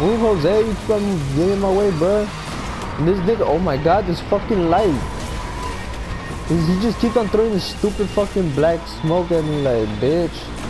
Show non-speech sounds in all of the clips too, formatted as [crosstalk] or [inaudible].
Move, Jose. You from getting in my way. And this nigga, oh my god, this fucking light. He just keep on throwing this stupid fucking black smoke at me like, bitch.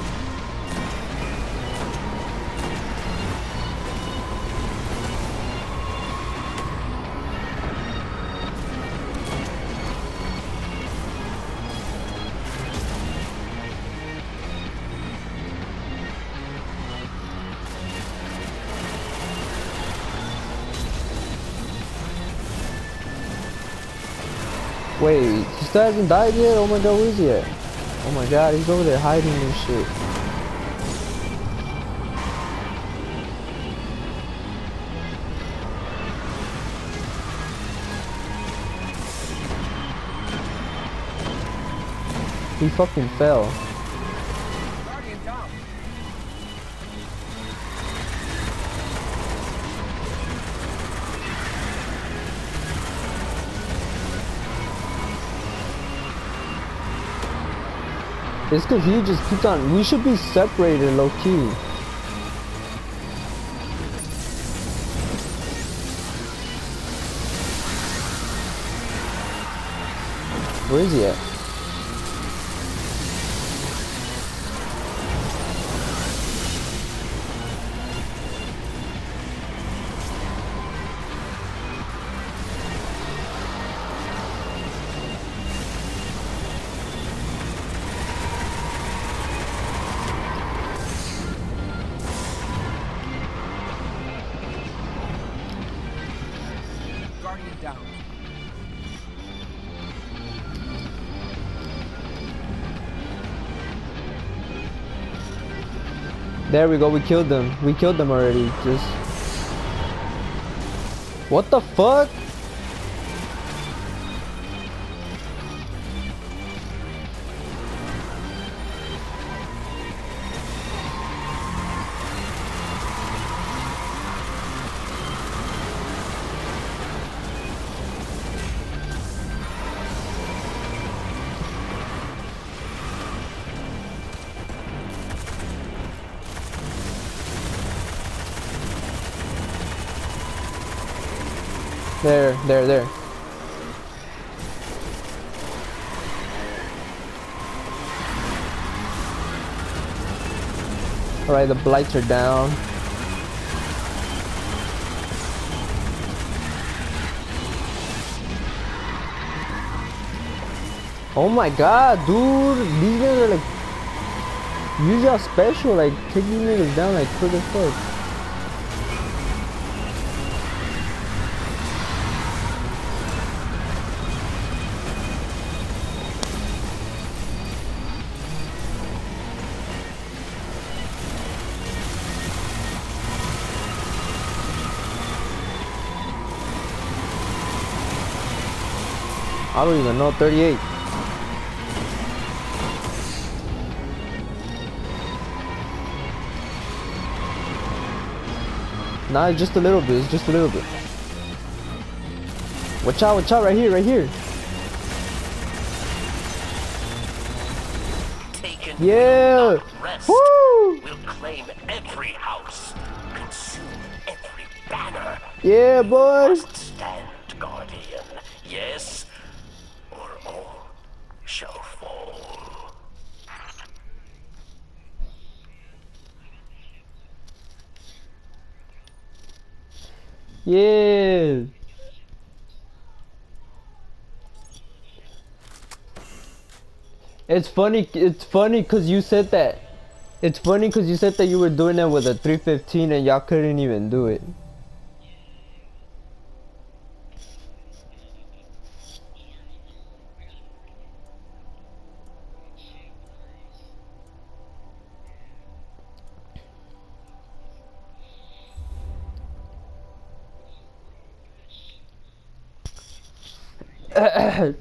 Wait, he still hasn't died yet? Oh my god, where is he at? Oh my god, he's over there hiding and shit. He fucking fell. It's cause he just keeps on. We should be separated, low key. Where is he at? Down. There we go. We killed them. We killed them already. Just. What the fuck? There, there, there. Alright, the blights are down. Oh my god, dude! These guys are like... Use your special, like, these niggas down like quick as fuck. I don't even know, 38. Nah, it's just a little bit, it's just a little bit. Watch out, watch out, right here, right here. Taken Yeah! rest. Woo! We'll claim every house, consume every banner. Yeah, boy! Must stand, Guardian. Yes, Yeah! It's funny, it's funny cause you said that. It's funny cause you said that you were doing it with a 315 and y'all couldn't even do it. 咳 [laughs] 咳